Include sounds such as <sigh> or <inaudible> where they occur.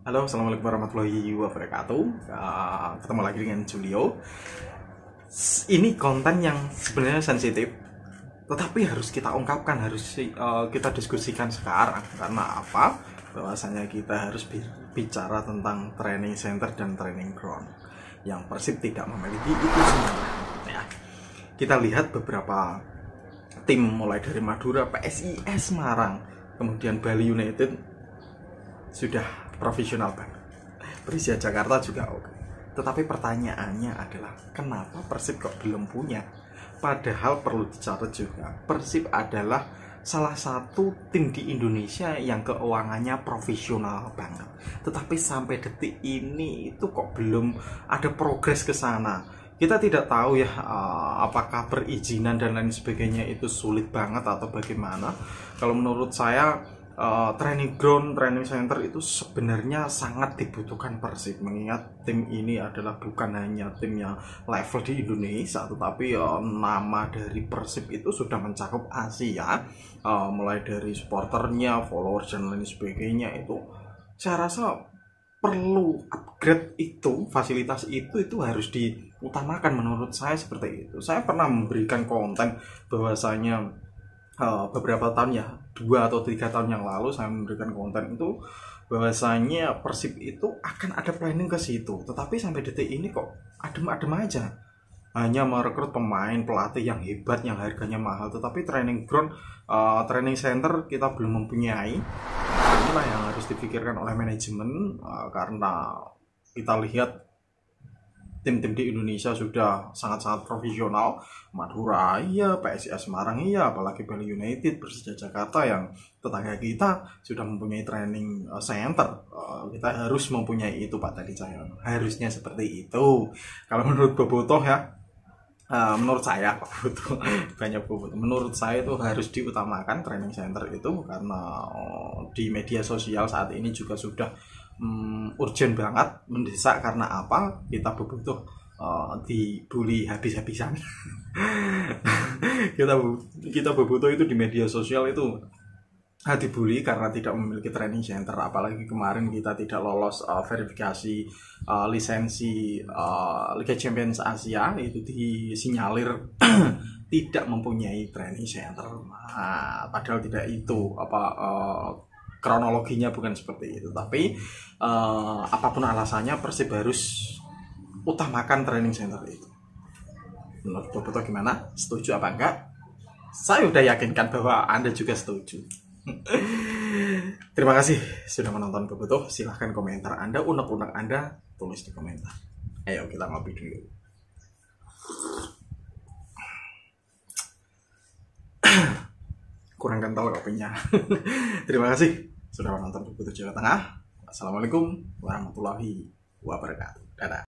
Halo, assalamualaikum warahmatullahi wabarakatuh. Uh, ketemu lagi dengan Julio. Ini konten yang sebenarnya sensitif, tetapi harus kita ungkapkan, harus uh, kita diskusikan sekarang. Karena apa? Bahwasanya kita harus bicara tentang training center dan training ground yang Persib tidak memiliki itu semua. Ya. Kita lihat beberapa tim mulai dari Madura, PSIS Semarang, kemudian Bali United sudah profesional banget. Persija Jakarta juga oke. Tetapi pertanyaannya adalah kenapa Persib kok belum punya? Padahal perlu dicatat juga, Persib adalah salah satu tim di Indonesia yang keuangannya profesional banget. Tetapi sampai detik ini itu kok belum ada progres ke sana. Kita tidak tahu ya uh, apakah perizinan dan lain sebagainya itu sulit banget atau bagaimana. Kalau menurut saya uh, training ground, training center itu sebenarnya sangat dibutuhkan Persib mengingat tim ini adalah bukan hanya tim yang level di Indonesia tetapi uh, nama dari Persib itu sudah mencakup Asia uh, mulai dari supporternya, followers dan lain sebagainya. Itu saya rasa perlu upgrade itu fasilitas itu itu harus diutamakan menurut saya seperti itu. Saya pernah memberikan konten bahwasanya uh, beberapa tahun ya dua atau tiga tahun yang lalu saya memberikan konten itu bahwasanya Persib itu akan ada planning ke situ. Tetapi sampai detik ini kok adem-adem aja. Hanya merekrut pemain pelatih yang hebat yang harganya mahal. Tetapi training ground uh, training center kita belum mempunyai. Inilah yang harus dipikirkan oleh manajemen uh, karena kita lihat tim-tim di Indonesia sudah sangat-sangat profesional. Madura iya. PSIS Semarang iya. Apalagi Bali United Persija Jakarta yang tetangga kita sudah mempunyai training uh, center. Uh, kita harus mempunyai itu Pak tadi saya harusnya seperti itu. Kalau menurut Bobotoh ya Uh, menurut saya Boboto <laughs> banyak Boboto menurut saya itu harus diutamakan training center itu karena uh, di media sosial saat ini juga sudah um, urgent banget mendesak karena apa? Kita butuh uh, dibully habis-habisan. <laughs> Kita kita butuh itu di media sosial itu. Uh, dibully karena tidak memiliki training center. Apalagi kemarin kita tidak lolos uh, verifikasi uh, lisensi uh, Liga Champions Asia itu disinyalir <clears throat> tidak mempunyai training center. Nah, padahal tidak itu apa uh, kronologinya bukan seperti itu. Tapi uh, apa pun alasannya Persib harus utamakan training center itu. Menurut Boboto gimana? Setuju apa enggak? Saya udah yakinkan bahwa anda juga setuju. <laughs> Terima kasih sudah menonton Boboto. Silahkan komentar anda unek-unek anda tulis di komentar. Ayo kita ngopi dulu kurang kental kopinya. <laughs> Terima kasih sudah menonton Buku Jawa Tengah. Assalamualaikum warahmatullahi wabarakatuh. Dadah.